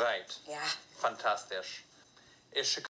Right. Yeah. Fantastisch. Is